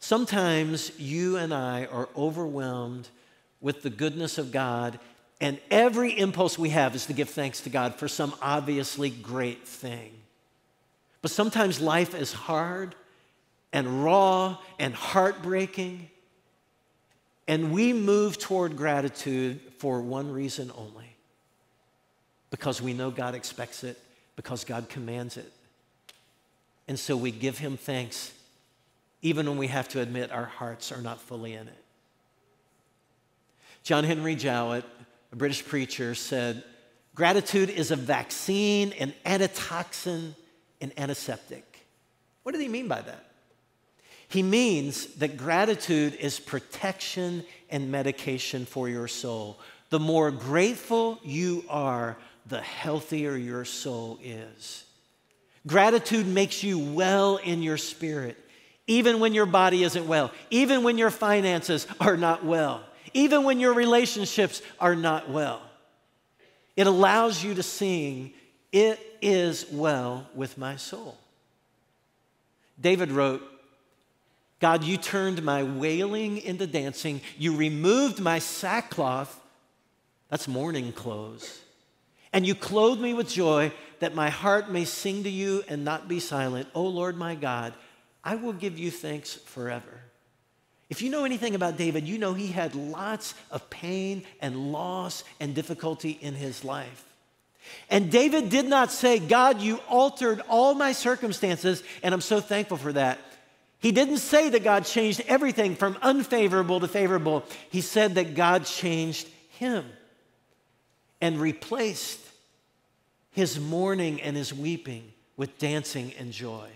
Sometimes you and I are overwhelmed with the goodness of God, and every impulse we have is to give thanks to God for some obviously great thing. But sometimes life is hard and raw and heartbreaking, and we move toward gratitude for one reason only because we know God expects it, because God commands it. And so we give Him thanks even when we have to admit our hearts are not fully in it. John Henry Jowett, a British preacher, said, Gratitude is a vaccine, an antitoxin, an antiseptic. What did he mean by that? He means that gratitude is protection and medication for your soul. The more grateful you are, the healthier your soul is. Gratitude makes you well in your spirit even when your body isn't well, even when your finances are not well, even when your relationships are not well. It allows you to sing, It is well with my soul. David wrote, God, you turned my wailing into dancing. You removed my sackcloth, that's mourning clothes, and you clothed me with joy that my heart may sing to you and not be silent. O Lord my God, I will give you thanks forever. If you know anything about David, you know he had lots of pain and loss and difficulty in his life. And David did not say, God, you altered all my circumstances, and I'm so thankful for that. He didn't say that God changed everything from unfavorable to favorable. He said that God changed him and replaced his mourning and his weeping with dancing and joy.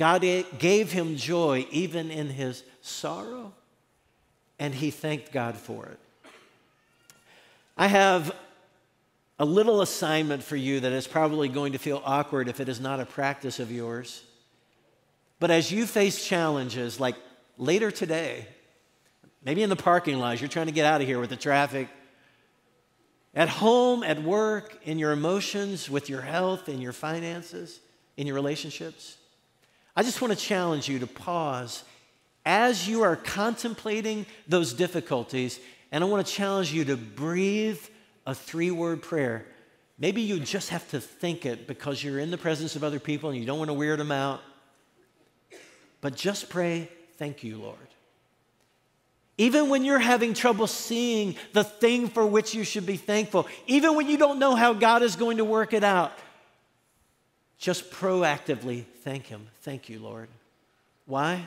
God gave him joy even in his sorrow, and he thanked God for it. I have a little assignment for you that is probably going to feel awkward if it is not a practice of yours. But as you face challenges like later today, maybe in the parking lot, you're trying to get out of here with the traffic, at home, at work, in your emotions, with your health, in your finances, in your relationships, I just want to challenge you to pause as you are contemplating those difficulties, and I want to challenge you to breathe a three word prayer. Maybe you just have to think it because you're in the presence of other people and you don't want to weird them out. But just pray, Thank you, Lord. Even when you're having trouble seeing the thing for which you should be thankful, even when you don't know how God is going to work it out, just proactively thank Him. Thank you, Lord. Why?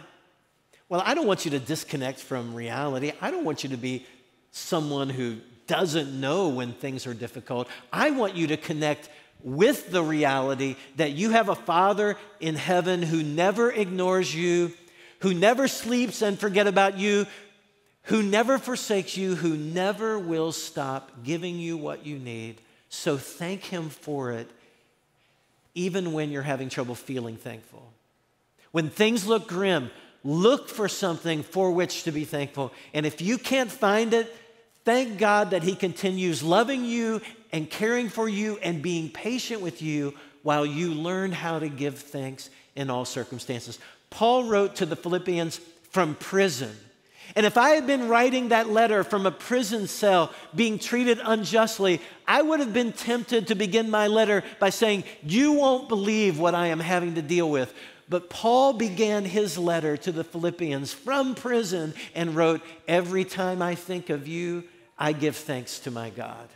Well, I don't want you to disconnect from reality. I don't want you to be someone who doesn't know when things are difficult. I want you to connect with the reality that you have a Father in heaven who never ignores you, who never sleeps and forget about you, who never forsakes you, who never will stop giving you what you need. So thank him for it even when you're having trouble feeling thankful. When things look grim, look for something for which to be thankful. And if you can't find it, thank God that He continues loving you and caring for you and being patient with you while you learn how to give thanks in all circumstances. Paul wrote to the Philippians from prison. And if I had been writing that letter from a prison cell, being treated unjustly, I would have been tempted to begin my letter by saying, You won't believe what I am having to deal with. But Paul began his letter to the Philippians from prison and wrote, Every time I think of you, I give thanks to my God.